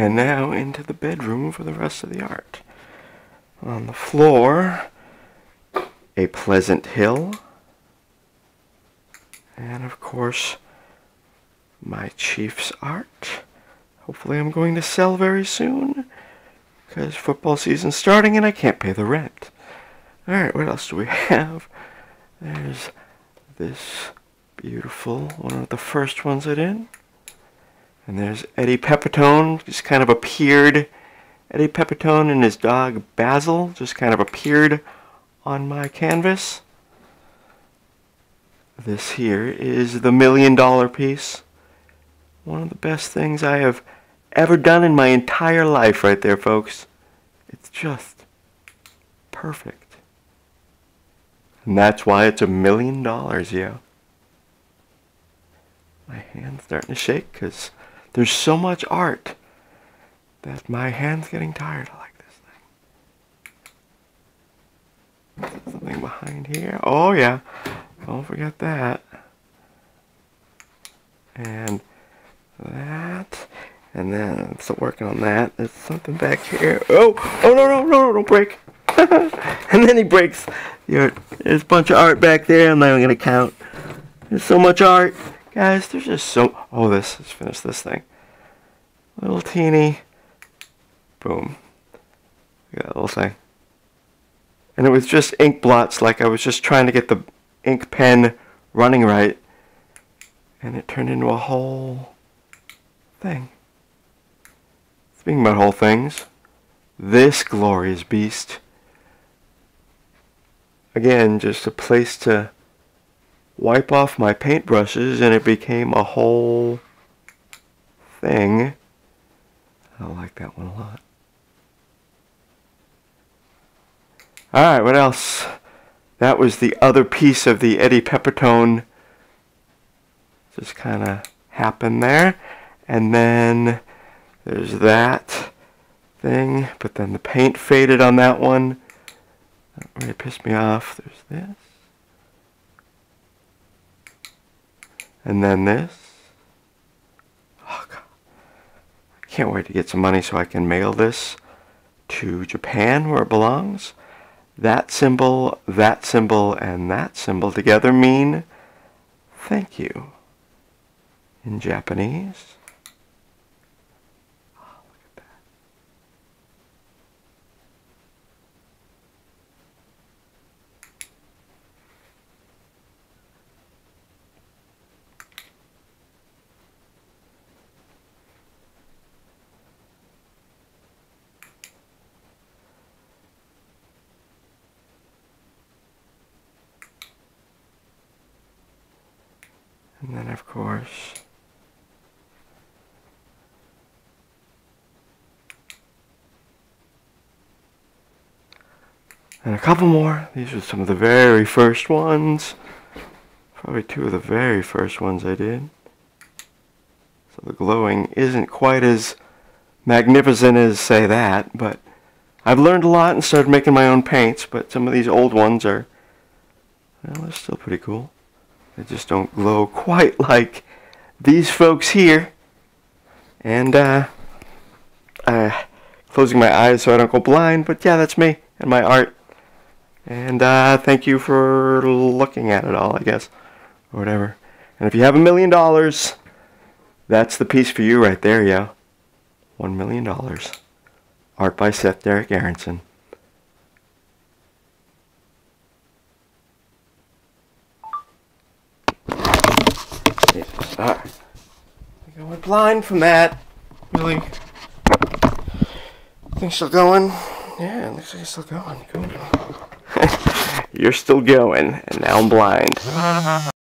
And now into the bedroom for the rest of the art. On the floor, a pleasant hill. And of course, my Chiefs art. Hopefully I'm going to sell very soon. Because football season's starting and I can't pay the rent. Alright, what else do we have? There's this beautiful, one of the first ones I did. And there's Eddie Pepitone, just kind of appeared. Eddie Pepitone and his dog Basil just kind of appeared on my canvas. This here is the million dollar piece. One of the best things I have ever done in my entire life right there, folks. It's just perfect. And that's why it's a million dollars, yeah. My hand's starting to shake because there's so much art that my hand's getting tired. I like this thing. Something behind here. Oh, yeah. Don't forget that. And that. And then still working on that. There's something back here. Oh, oh no, no, no, no, don't break. and then he breaks the. There's a bunch of art back there. I'm not even gonna count. There's so much art, guys. There's just so. Oh, this. Let's finish this thing. Little teeny. Boom. Look at that little thing. And it was just ink blots. Like I was just trying to get the ink pen running right. And it turned into a whole thing. Speaking about whole things, this glorious beast, again, just a place to wipe off my paintbrushes and it became a whole thing. I like that one a lot. Alright, what else? That was the other piece of the Eddie Pepitone. Just kind of happened there. And then there's that thing, but then the paint faded on that one. That really pissed me off. There's this. And then this. Oh, God. I can't wait to get some money so I can mail this to Japan where it belongs. That symbol, that symbol, and that symbol together mean thank you in Japanese. And then, of course, and a couple more. These are some of the very first ones. Probably two of the very first ones I did. So the glowing isn't quite as magnificent as, say, that, but I've learned a lot and started making my own paints, but some of these old ones are, well, they're still pretty cool. They just don't glow quite like these folks here. And, uh, uh, closing my eyes so I don't go blind, but yeah, that's me and my art. And, uh, thank you for looking at it all, I guess, or whatever. And if you have a million dollars, that's the piece for you right there, yo. One million dollars. Art by Seth Derek Aronson. I went blind from that. Really? Think still going? Yeah, it looks like it's still going. Cool. You're still going, and now I'm blind.